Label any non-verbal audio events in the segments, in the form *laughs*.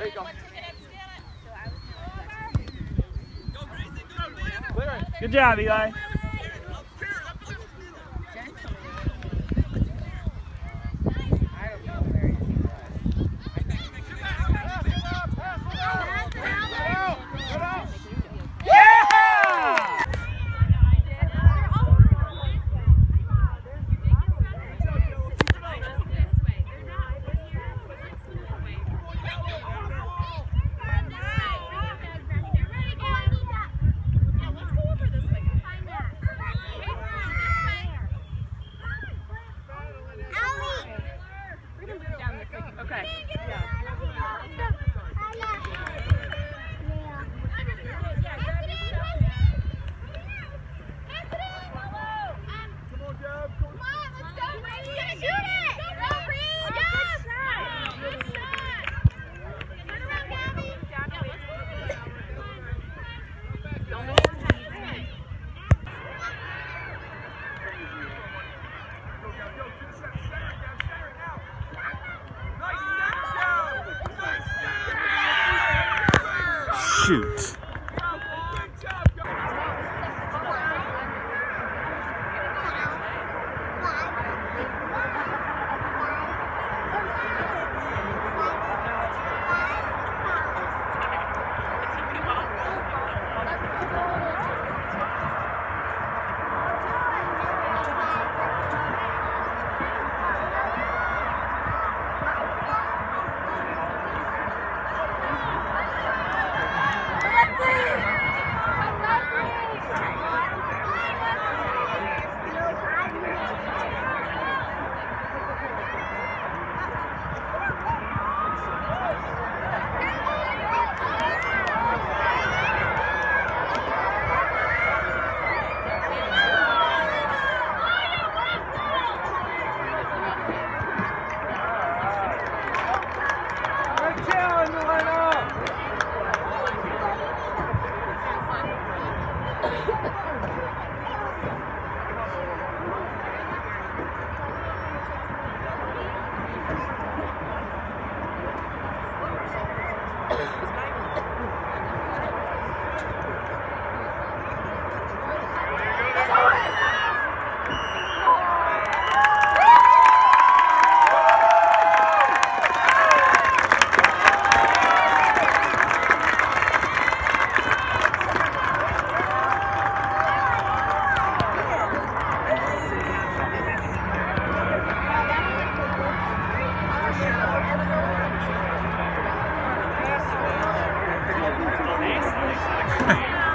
There you go. Good job, Eli. Shoot.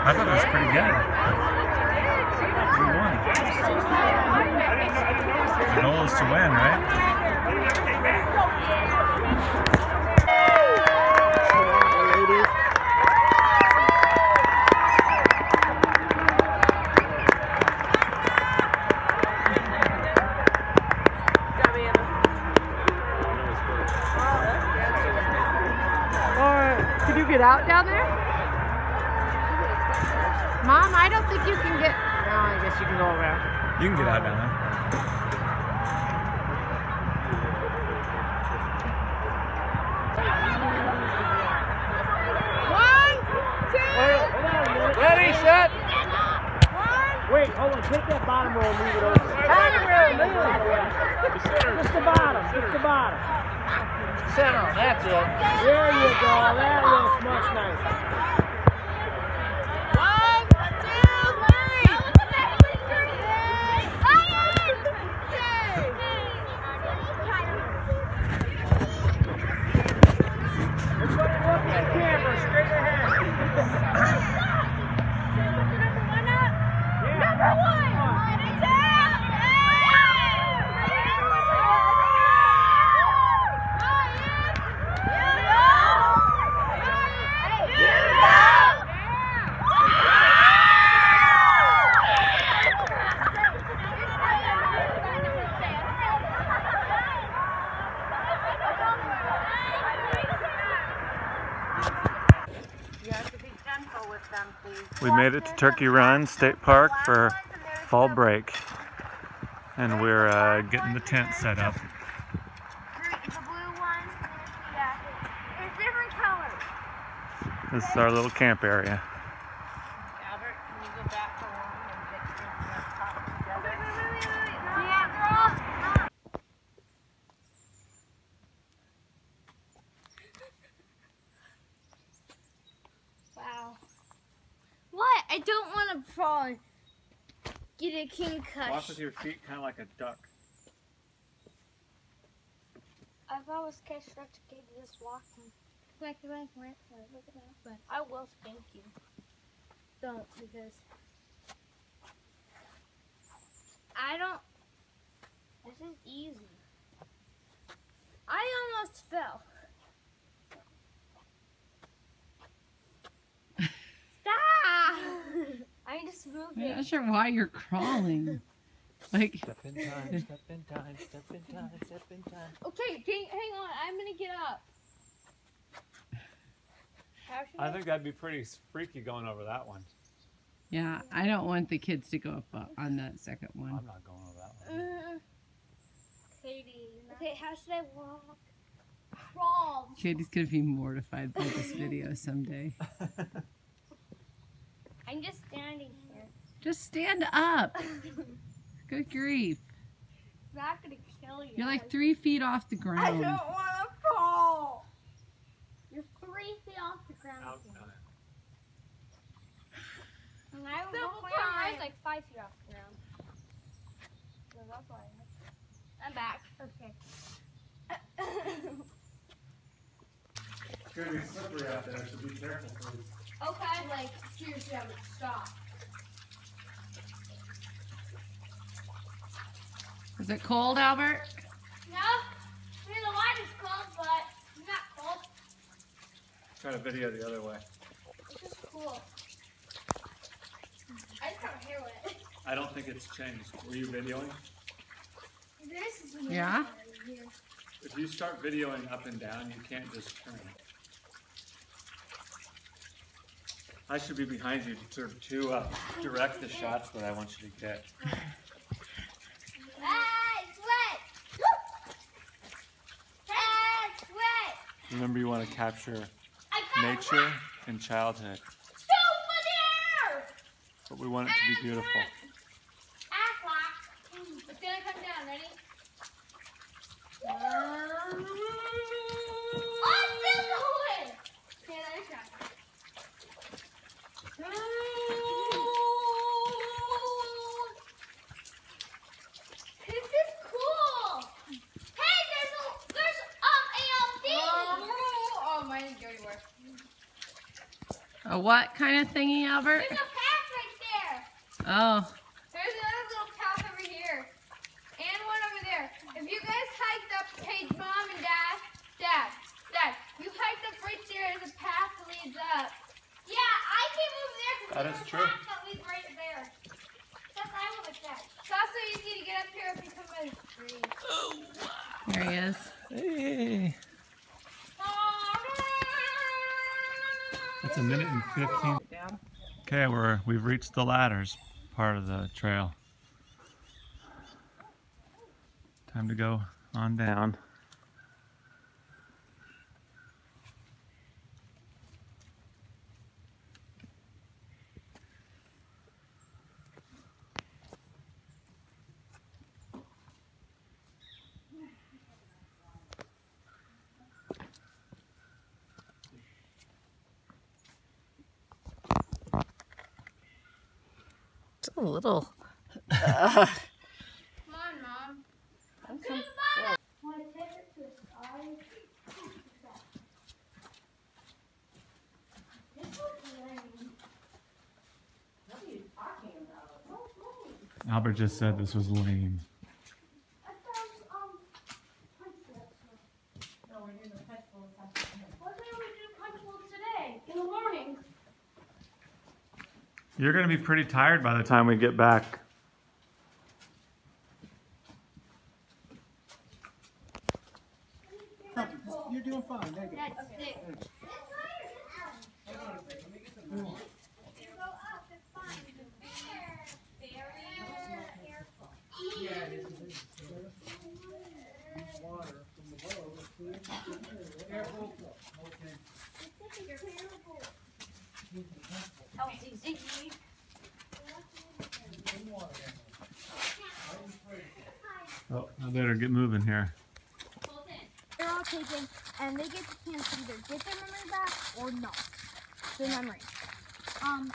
I thought it was pretty good. We won. The goal is to win, right? Could you get out down there? Mom, I don't think you can get. No, I guess you can go around. You can get out down there. One, two, Ready, set. Wait, hold on. Take that bottom roll and move it over. bottom row, move. Just the bottom. Just the bottom. Center, that's it. There you go. That looks much nicer. One, two, three. Everybody look at the camera straight ahead. We made it to Turkey Run State Park for fall break. And we're uh, getting the tent set up. This is our little camp area. Albert, can you go back for one and get things top together? Yeah, girl. Wow. What? I don't want to fall and get a concussion. your feet kind of like a duck. I've always catched up to get just walking. Like, like, like, like, look at that. But I will spank you. Don't, because I don't. This is easy. I almost fell. Stop! I'm moving. I'm not sure why you're crawling. *laughs* Like, Step in time, step in time, step in time, step in time. Okay, hang, hang on. I'm gonna get up. How I think that'd be pretty freaky going over that one. yeah, I don't want the kids to go up uh, on that second one. I'm not going over that one. Uh, Katie. Okay, how should I walk? Crawl. Katie's gonna be mortified by this video someday. *laughs* I'm just standing here. Just stand up. *laughs* Good grief. It's not gonna kill you. You're like three feet off the ground. I don't want to fall. You're three feet off the ground. Out, And I was, I was like five feet off the ground. So that's why I'm back. Okay. It's gonna be slippery out there, so be careful, please. okay. Like seriously, I would stop. Is it cold, Albert? No, I mean the water's cold, but it's not cold. Try to video the other way. It's just cool. I just got my hair wet. I don't think it's changed. Were you videoing? This is Yeah? If you start videoing up and down, you can't just turn. I should be behind you to, to uh, direct the shots that I want you to get. *laughs* Ah, it's wet. Ah, it's wet. Remember, you want to capture nature and childhood, but we want it to be beautiful. Ass lock. It's gonna come down. Ready? Oh, it's still going. Okay, another shot. This is cool. Hey, there's a there's um a um thing. Oh, mine is going worse. A what kind of thingy, Albert? There's a path right there. Oh, There's another little path over here. And one over there. If you guys hiked up, hey, mom and dad, dad, dad, you hiked up right there, there's a path that leads up. Yeah, I came over there because That there's a true. path that leads right there. That's I went like that. It's also easy to get up here if you come by the tree. there he is. Hey. That's a minute and 15. Okay, we're, we've reached the ladders part of the trail. Time to go on down. A little. Come on, mom. I'm? Albert just said this was lame. I found um punch bowls. No, we're doing the punch bowl test. Why didn't we do punch bowls today in the morning? You're going to be pretty tired by the time we get back. You're doing fine. There you go. That's thick. You go up, it's fine. Very careful. Water from the bowl. Careful. Okay. You're terrible. Oh, I better get moving here. They're all taken, and they get the chance to either get their memory back or not. Their memory. Um,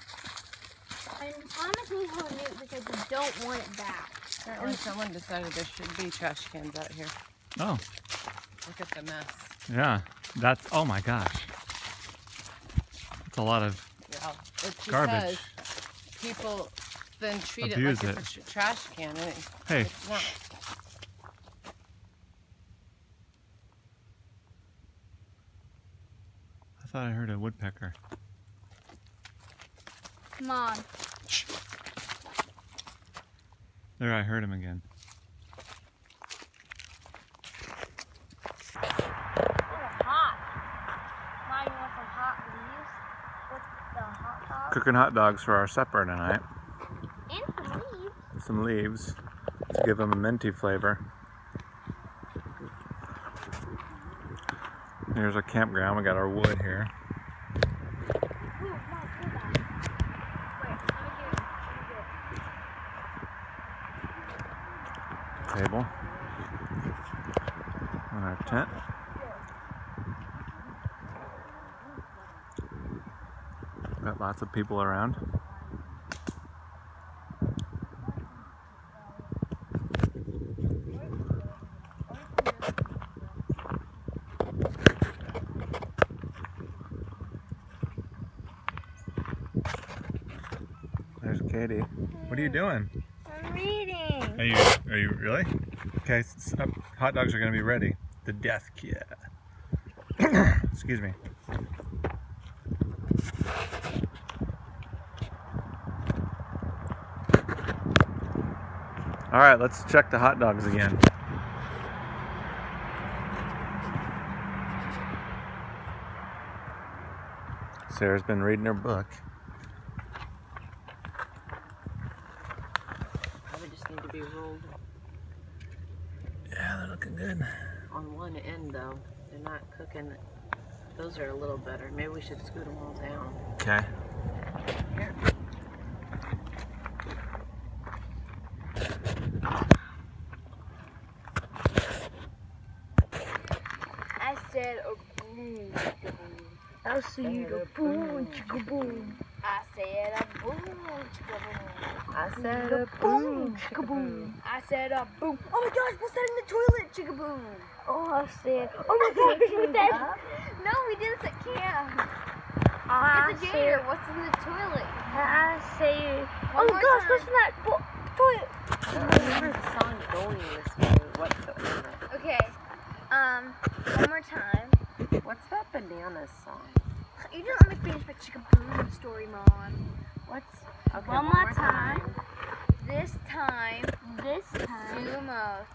and I'm gonna tell you how knew because I don't want it back. Apparently someone decided there should be trash cans out here. Oh, Look at the mess. yeah. That's, oh my gosh. That's a lot of, Yeah. It's Garbage. because people then treat Abuse it like it. a tr- trash can and it, hey, it's not. Thought I heard a woodpecker. Come on. There, I heard him again. Hot. Now you want some hot leaves with the hot dog Cooking hot dogs for our supper tonight. and some leaves. some leaves to give them a minty flavor. Here's our campground. We got our wood here. Table. And our tent. Got lots of people around. There's Katie. What are you doing? I'm reading. Are you are you really? Okay, s- s- hot dogs are gonna be ready. The death kit. *coughs* Excuse me. All right, let's check the hot dogs again. Sarah's been reading her book. Probably need to be rolled Yeah, they're looking good. on one end though. They're not cooking. Those are a little better. Maybe we should scoot them all down. Okay. Here. I said a boom. I said a boom, chicka boom. I said a boom, chicka boom. I said a boom, chicka boom. I said a boom. Oh my gosh, what's that in the toilet, Chickaboom. Oh, I said. *laughs* Oh my gosh, that? No, we did this at camp. I It's a gator. What's in the toilet? I say, One oh my gosh, time. what's in that bo- toilet? I don't remember the song going this way whatsoever. Okay. Um, one more time. What's that banana song? You didn't let me finish my chicka boom story, Mom. What's okay, One more time. This time, This time. Sumo.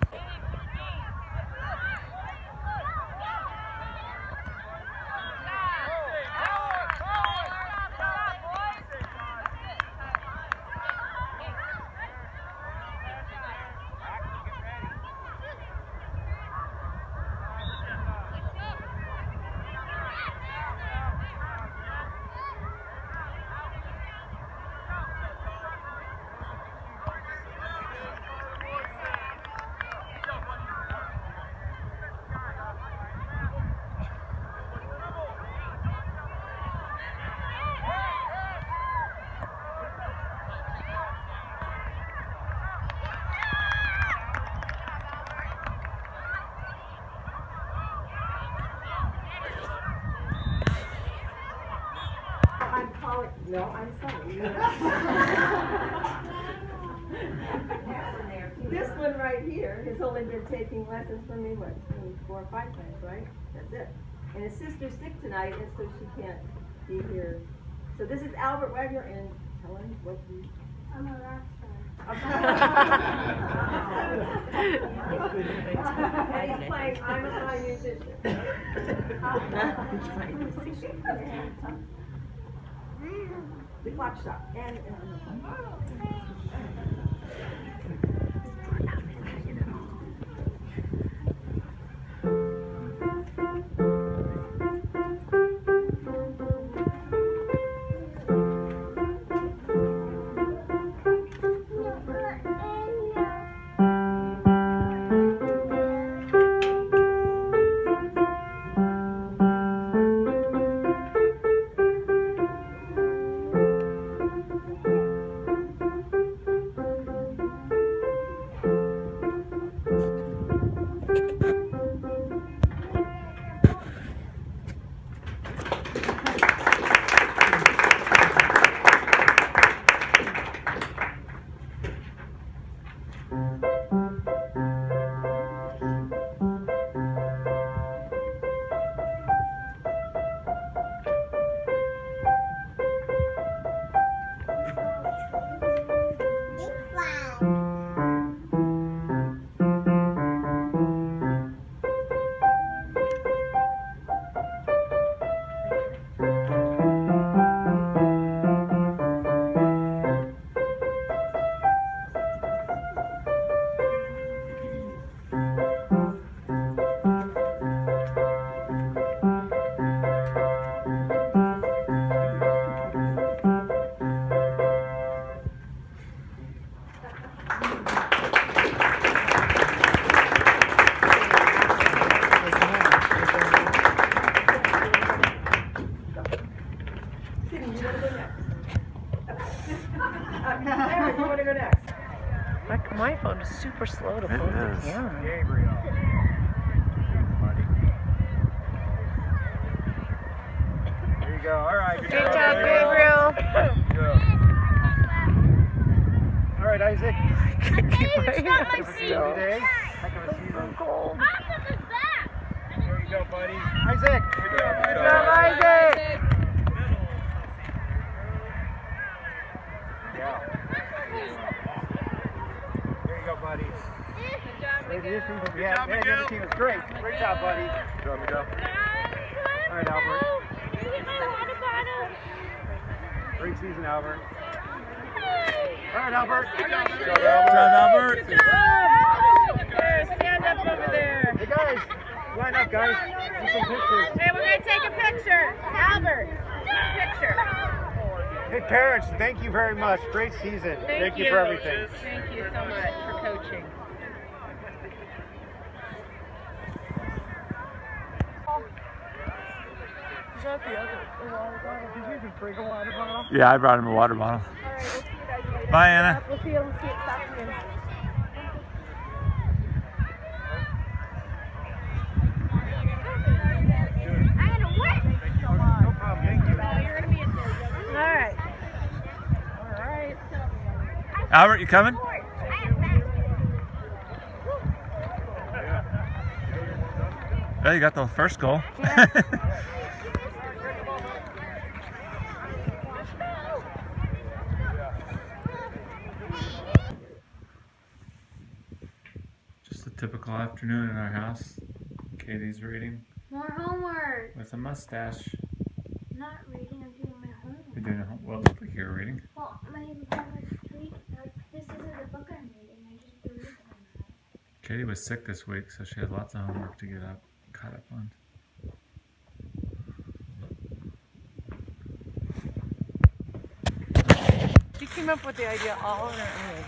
I'm calling, no, I'm sorry. This one right here has only been taking lessons from me, what, four or five times, right? That's it. And his sister's sick tonight, and so she can't be here. So this is Albert Wagoner, and Helen, what do you? I'm a rock and he's playing, I'm a fine musician. *laughs* *laughs* The clock stopped, and, and. Buddy. Isaac. Good job. Good job, Isaac. Yeah. There you go, buddy. Good job, Yeah, yeah, the team is great. Great job, buddy. Good job, Miguel. All right, Albert. Great season, Albert. All right, Albert. Good job, Albert. Good job, Albert. Stand up over there. Hey, guys. Line up, guys. Do some pictures. Hey, we're gonna take a picture. Albert, picture. Hey, parents, thank you very much. Great season. Thank, you for everything. Thank you so much for coaching. Yeah, I brought him a water bottle. Bye, Anna. We'll see you. We'll see you this afternoon. No problem. Thank you. All right. All right. Albert, you coming? Yeah, you got the first goal. *laughs* Just a typical afternoon in our house. Katie's reading More homework. with a mustache. Not reading, I'm doing my homework. You're homework. doing a, well, it looks like you're reading. Well, my homework week, like, this isn't the book I'm reading. I just read it. Katie was sick this week, so she had lots of homework to get up, caught up on. She came up with the idea all on her own.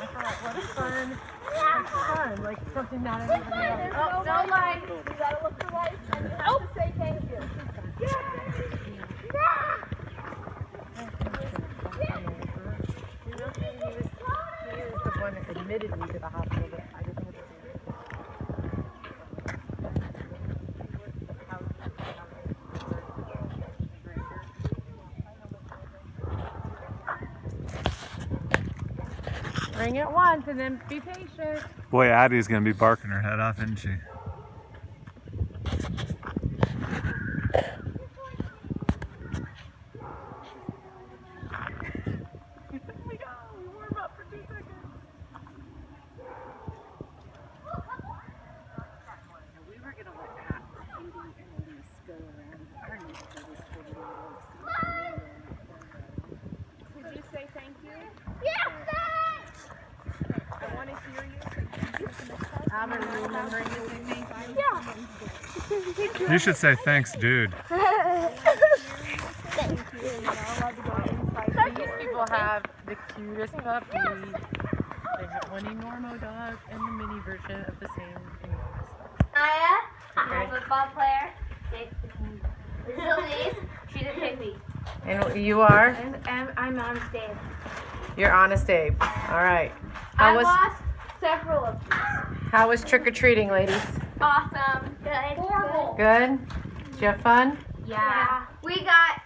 I thought, what a fun, like fun, like something not everybody else. Oh, no life. You gotta look for life and oh. say thank you. He was the one that admitted me to the hospital, but I didn't have to. Ring it once and then be patient. Boy, Addie's gonna be barking her head off, isn't she? We were gonna let Pat, Katie, and Elise go around our neighborhood for the Did you say thank you? I want to hear you. Albert, are you remembering to say thank you? You should say thanks, dude. *laughs* Thank you. These people have the cutest puppy. They have one enormo dog and the mini version of the same enormous dog. Naya, I'm a football player. This is Elise. She's a pygmy. And you are? And, and I'm on stage. You're honest Abe. All right. I was lost several of these. how was trick or treating, ladies? Awesome. Good. Horrible. Good. Did you have fun? Yeah. We got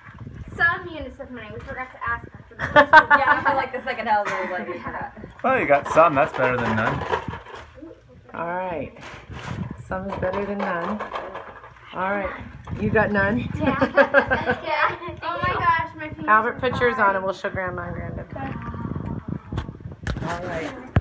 some UNICEF money. We forgot to ask her for the *laughs* Yeah, I feel like the second house was like, yeah. Well, you got some. That's better than none. All right. Some is better than none. All right. You got none? *laughs* *laughs* yeah. Oh my gosh, my Albert, put yours on and we'll show Grandma and Granddad. All right.